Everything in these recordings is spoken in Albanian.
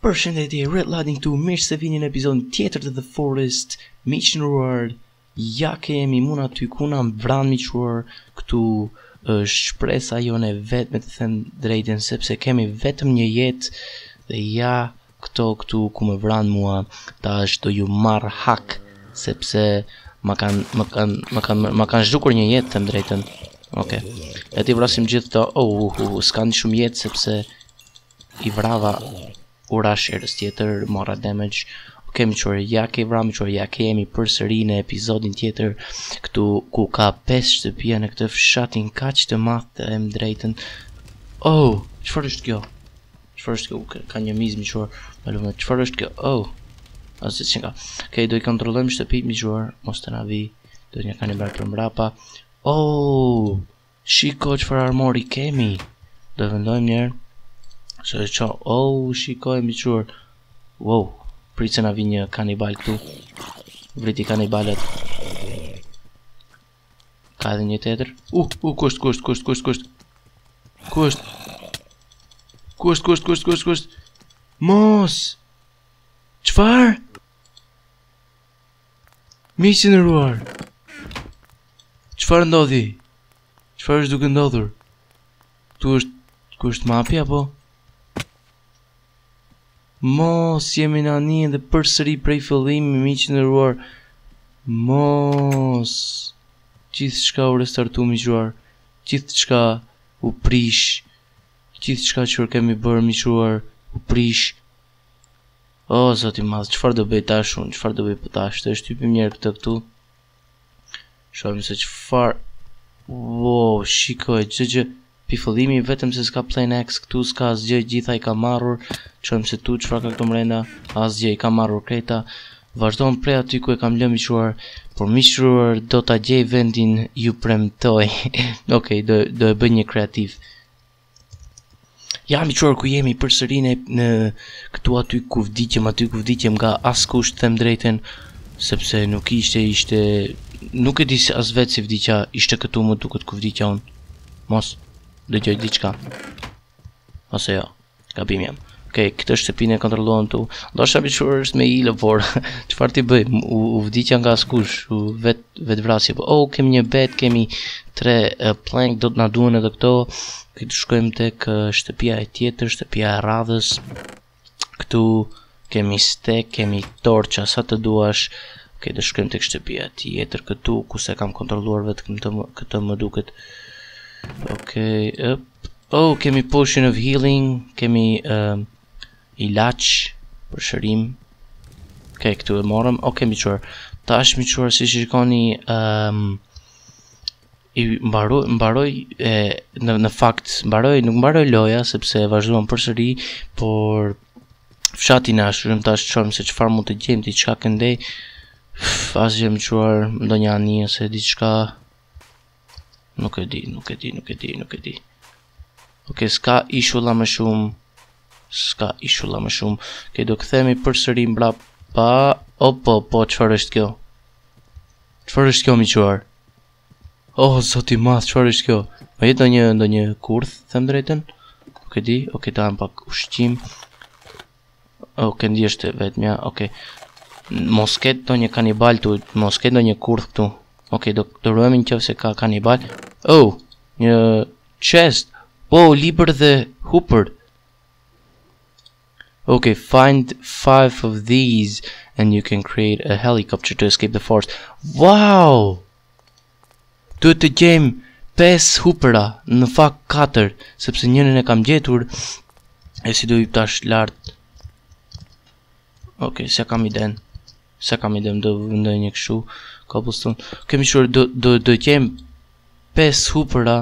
Përshëndetje Red Lightning këtu, mirë se vini në episodin tjetër të The Forest miq të nderuar, ja ku jemi mun aty ku na vranë miq të nderuar Këtu është shpresa jonë e vetme të them drejtën Sepse kemi vetëm një jetë dhe ja këto këtu ku më vranë mua Tash do ju marr hak Sepse ma kanë ma kanë, ma kanë, ma kanë zhdukur një jetë them drejtën Oke, okay. Le t'i vrasim gjithë këto Oh, uh, uh, uh, s'kanë shumë jetë sepse I vrava u rashë herës tjetër, mora damage. Ok, miq të nderuar, ja ke vra, miq të nderuar, ja ku jemi përsëri në epizodin tjetër, këtu ku ka 5 shtëpia në këtë fshatin kaq të madh të them drejtën. Oh, çfarë është kjo? Çfarë është kjo? Ka një mizë, miq të nderuar, më lume, çfarë është kjo? Oh, asgjë s'ka. Ok, do i kontrollojmë shtëpitë, miq të nderuar, mos të na vijë ndonjë kanibal për mrapa. Oh, Shiko çfarë armori kemi. Do vendojmë një herë. Sa e çon. Oh, shikoje miq të nderuar. Wow, prit se na vi një kanibal këtu. Vriti kanibalët. Ka edhe një tjetër. U, uh, u uh, kusht, kusht, kusht, kusht, kusht. Kusht. Kusht, kusht, kusht, kusht, kusht. Mos. Çfarë? Miq të nderuar Çfarë ndodhi? Çfarë është duke ndodhur? Ku është ku është mapi apo? Mos jemi në anije dhe përsëri prej fillimi miq të nderuar Mos Gjithçka u restartu miq të nderuar Gjithçka u prish Gjithçka që kemi bërë miq të nderuar U prish Oh, zot i madh, çfarë do bëj tash unë? Çfarë do bëj po tash? Të shtypim njëherë këtë këtu. Shohim se çfarë. Wow, shikoje çdo gjë prej fillimi vetëm se s'ka plane axe këtu, s'ka asgjë, gjitha i ka marrur. Shohim se këtu çfarë ka këtu mrenda, asgjë i ka marrur krejta. Vazhdon prej aty ku e kam lënë miq të nderuar, por miq të nderuar do ta gjej vendin, ju premtoj. Okej, okay, do do e bëj një kreativ. Ja miq të nderuar ku jemi përsëri ne në këtu aty ku vdiqëm, aty ku vdiqëm nga askush të them drejtën, sepse nuk ishte, ishte nuk e di se as vetë si vdiqa, ishte këtu më duket ku vdiqa unë. Mos dëgjoj diçka. Ose jo, gabim jam. Ok, këtë shtëpinë e kontrolluam këtu. Ndoshta miq të nderuar është me hile, por çfarë t'i bëj? U, u vdiqa nga askush, u vet vetëvrasje. Po, oh, kemi një bed, kemi tre uh, plank, do të na duhen edhe këto. Këtu shkojmë tek uh, shtëpia e tjetër, shtëpia e radhës. Këtu kemi steak, kemi torça, sa të duash. Ok, do shkojmë tek shtëpia e tjetër këtu, ku s'e kam kontrolluar vetëm këtë këtë më duket. Ok, ëp. Ok, kemi potion of healing, kemi uh, ilaç për shërim. Ok, këtu e morëm. Ok, miq të nderuar. Tash miq të nderuar siç e shikoni... Um, i mbaroj, mbaroj e, në, në fakt mbaroi, nuk mbaroi loja sepse e vazhduam përsëri por fshati e ashtu tash të shohim se çfarë mund të gjejmë diçka këndej a s'gjejmë miq të nderuar ndonjë ani se diçka Nuk e di, nuk e di, nuk e di, nuk e di. Ok, s'ka ishulla më shumë. S'ka ishulla më shumë. Ok, do kthehemi përsëri mbrapa... Opo, po, çfarë është kjo? Çfarë është kjo miq të nderuar? Oh, Zot i madh, çfarë është kjo? Mos jetë ndonjë, ndonjë kurth, them të drejtën? Nuk e di, ok, të ha pak ushqim. Ok, një është e vetmja, ok. Mos ketë ndonjë kanibal këtu, mos ketë ndonjë kurth këtu. Ok, do të ruhemi në qoftë se ka kanibal. Oh, një chest, po, libër dhe hopper. Ok, find five of these and you can create a helicopter to escape the forest. Wow! Duhet të gjejmë pesë hoppera, në fakt katër, sepse njërin e kam gjetur e si do hip tash lart. Ok, s'e kam idenë. S'e kam idenë, do vendos një kështu. Ka buston. Kemi shumë, do, do, do gjejmë pesë hoppera,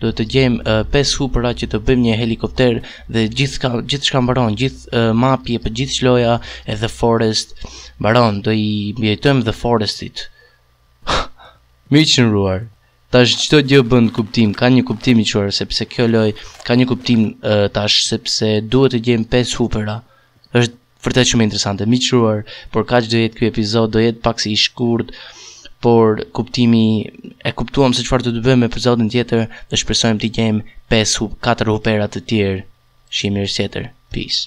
do të gjejmë uh, pesë hoppera që të bëjmë një helikopter dhe gjithçka, gjithçka mbaron, gjithë uh, mapi apo gjithë loja e The Forest mbaron, do i mbijetojmë The Forestit. Miq të nderuar, tash çdo gjë bën kuptim, ka një kuptim miq të nderuar sepse kjo lojë ka një kuptim tash sepse duhet të gjejmë pesë hoppera. Është vërtet shumë interesante. Miq të nderuar, por kaq do jetë ky episod, do jetë pak si i shkurt, por kuptimi e kuptuam se çfarë do të bëjmë episodin tjetër, dhe shpresojmë të gjejmë pesë hop, katër hoppera të tjerë. Shihemi herës tjetër. Peace.